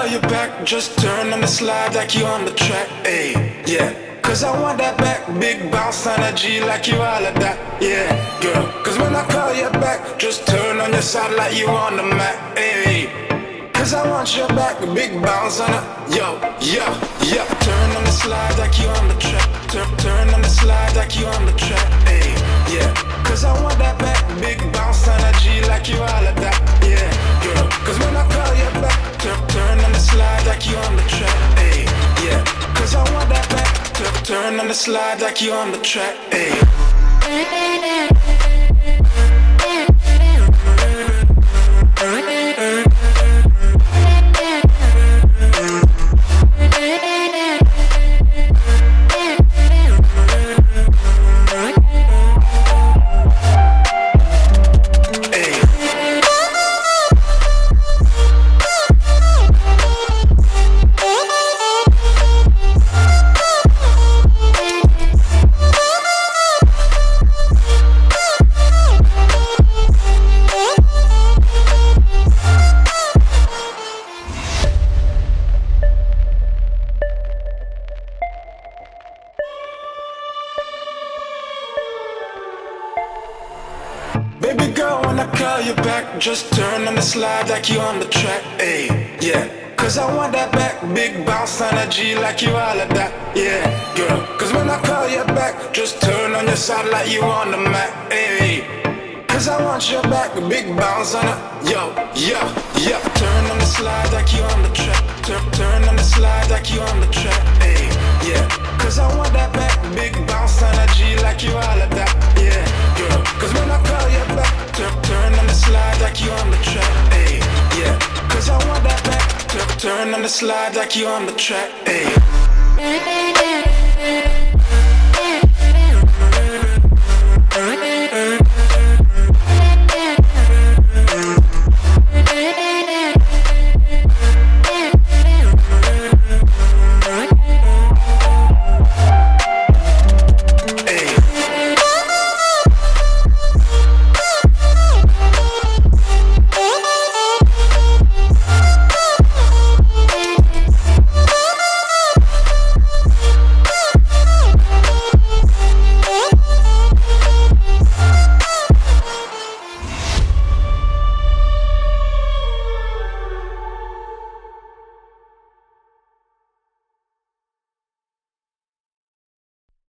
call you back, just turn on the slide like you on the track, ayy, yeah. Cause I want that back, big bounce energy like you all of that, yeah, girl. Cause when I call you back, just turn on your side like you on the mat, ayy. Cause I want your back, big bounce on it, yo, yo, yo. Turn on the slide like you on the track, turn, turn on the slide like you on the track, turn, on the slide like you on the track, ayy. Baby girl, when I call you back, just turn on the slide like you on the track, ayy, yeah. Cause I want that back, big bounce energy like you all of that, yeah, girl. Cause when I call you back, just turn on your side like you on the mat, ayy. Cause I want your back, big bounce on it, yo, yo, yo. Turn on the slide like you on the track, turn, turn on the slide like you on the track, turn on the slide like you on the track, ayy.